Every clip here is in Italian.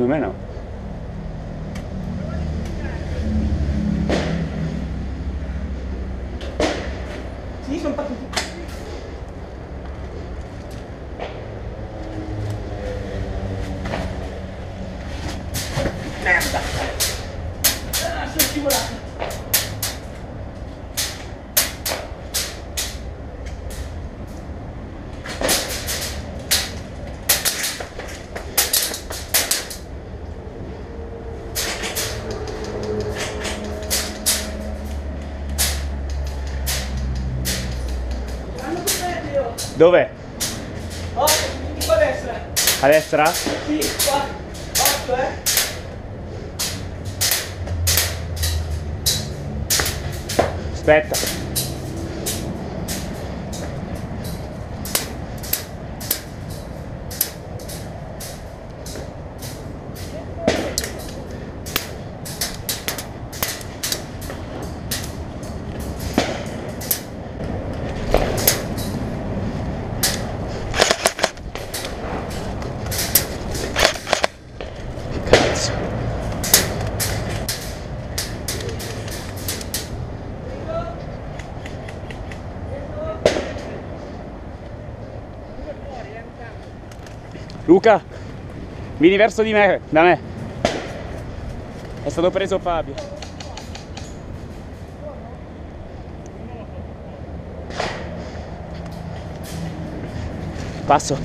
do bem. Dove? Oh, qua a destra. A destra? Sì, qua. Otto, eh. Aspetta. Luca, vieni verso di me, da me. È stato preso Fabio. Passo.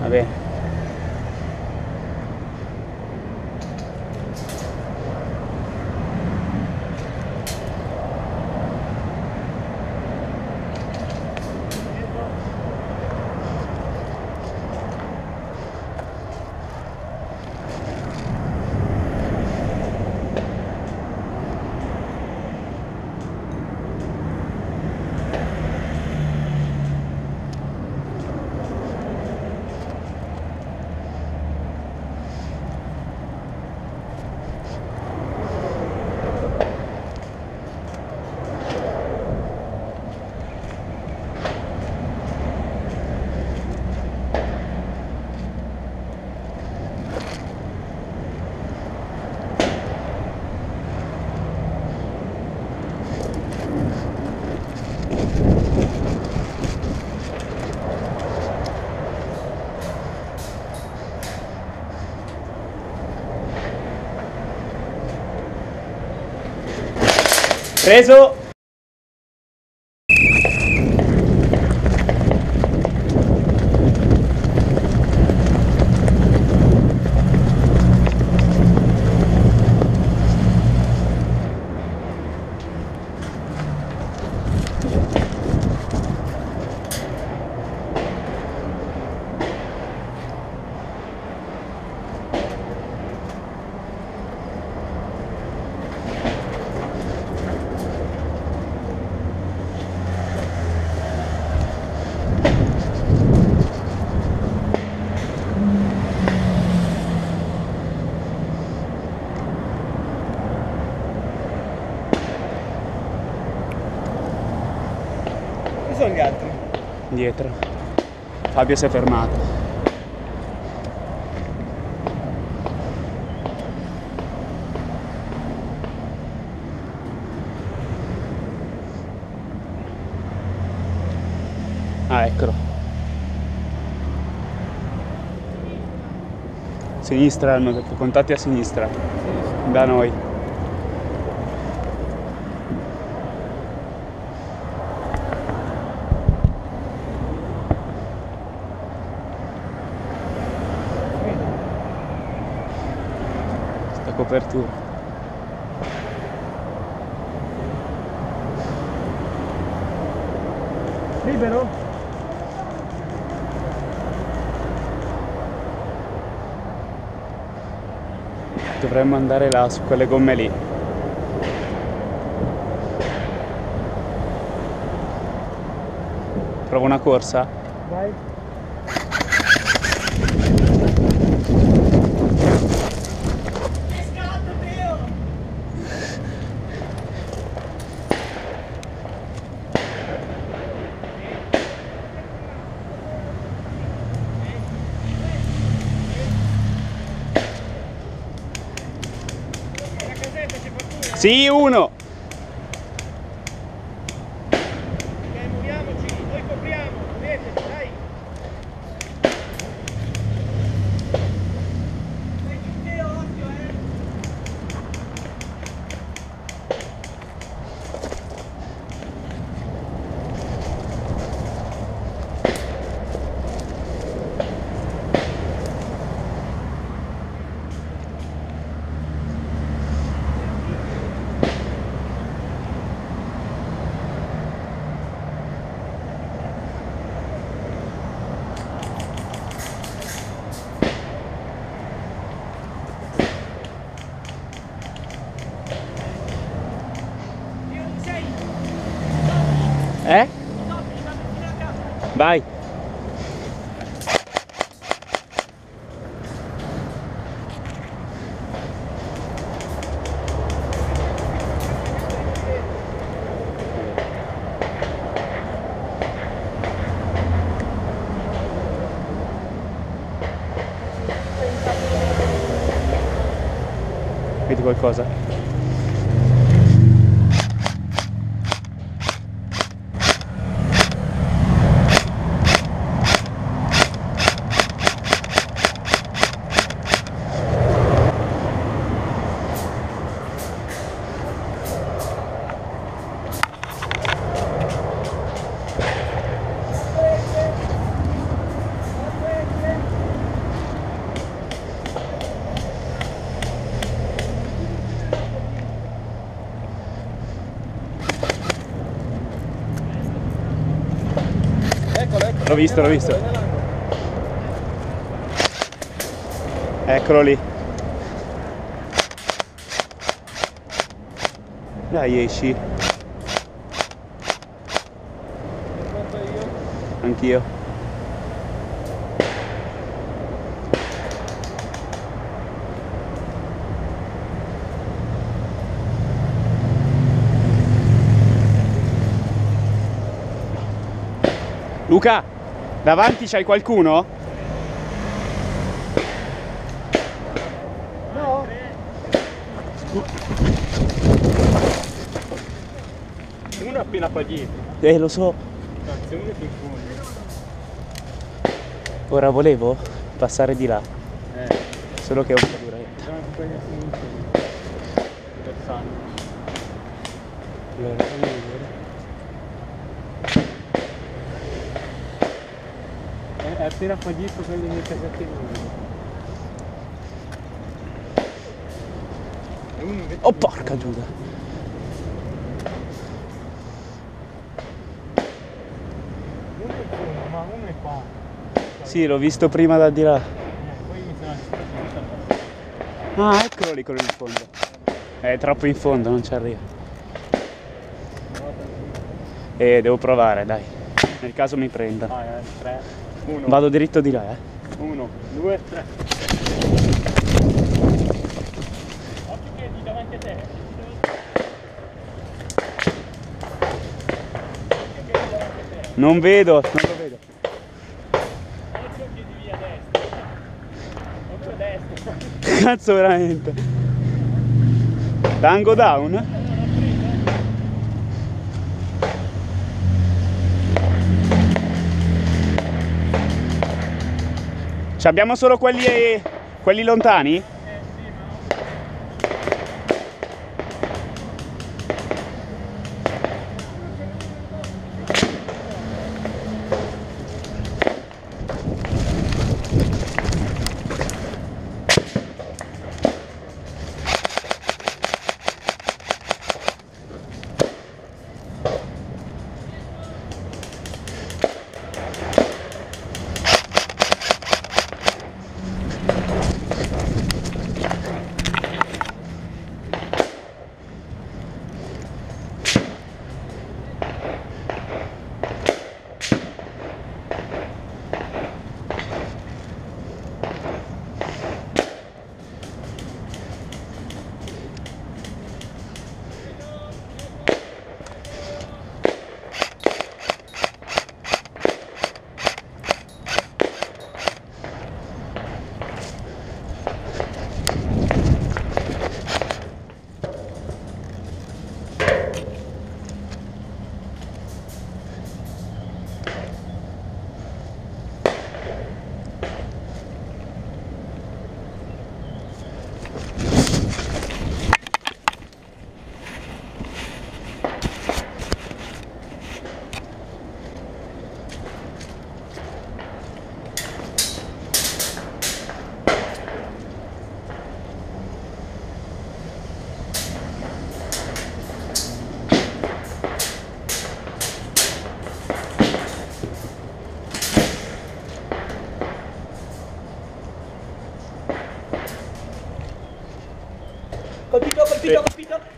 Va bene. Preso. Sono gli altri? Dietro. Fabio si è fermato. Ah, eccolo. Sinistra, hanno detto contatti a sinistra. Da noi. Copertura. Libero? Dovremmo andare là su quelle gomme lì. Provo una corsa? Vai. C'è qualcuno? Sì, uno! Ok, muoviamoci, noi copriamo, vedete, dai. Sei giù Teo, occhio, eh. Io non sei, Eh? no, mi sta vicino a casa. Vai! Vedi qualcosa? L'ho visto, l'ho visto. Eccolo lì. Dai, esci. Anch'io. Luca, davanti c'hai qualcuno? No? Uno appena qua dietro, Eh, lo so. anzi uno è più in. Ora volevo passare di là, Eh, solo che è un po' dura. sono anche quelli a sinistra. Interessante. Allora, fammi vedere. Eh, è appena casette nuovo. E uno invece Oh porca Giuda. Uno è fondo, ma uno è qua. Sì, l'ho visto prima da di là. Eh. Ah, eccolo lì quello in fondo. È troppo in fondo, non ci arriva. E devo provare, dai. Nel caso mi prenda. Uno. Vado diritto di là, eh. Uno, due, tre. Occhio che di davanti a te. Occhio che è di davanti a te. Non vedo, non lo vedo. Occhio che di via destra. Occhio a destra. Cazzo veramente. Tango down? Abbiamo solo quelli, quelli lontani?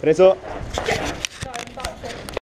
그래서